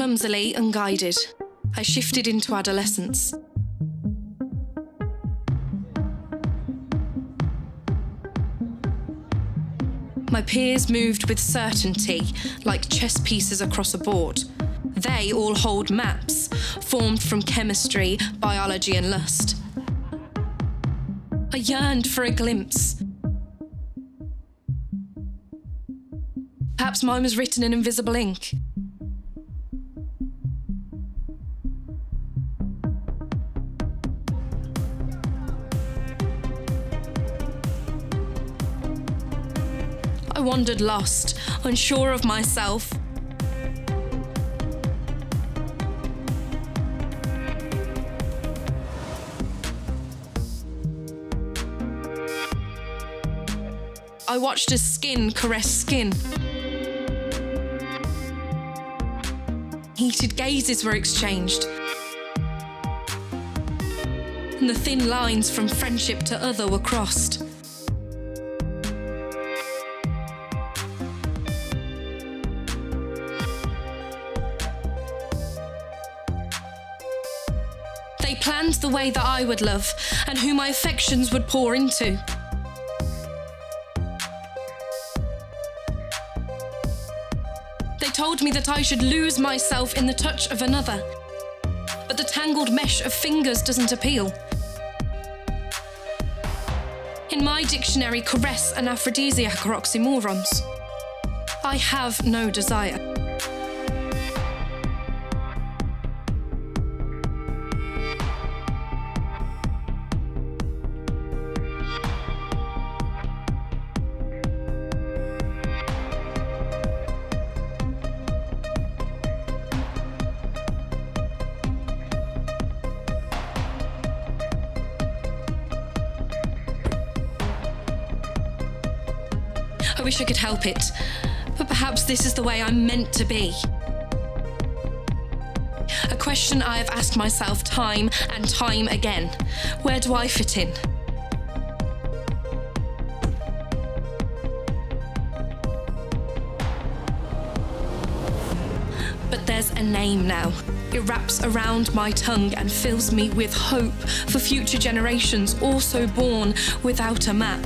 Clumsily, unguided, I shifted into adolescence. My peers moved with certainty, like chess pieces across a board. They all hold maps, formed from chemistry, biology, and lust. I yearned for a glimpse. Perhaps mine was written in invisible ink. I wandered lost, unsure of myself. I watched as skin caress skin. Heated gazes were exchanged. And the thin lines from friendship to other were crossed. They planned the way that I would love and who my affections would pour into. They told me that I should lose myself in the touch of another. But the tangled mesh of fingers doesn't appeal. In my dictionary, caress and aphrodisiac are oxymorons. I have no desire. I wish I could help it, but perhaps this is the way I'm meant to be. A question I have asked myself time and time again where do I fit in? But there's a name now. It wraps around my tongue and fills me with hope for future generations also born without a map.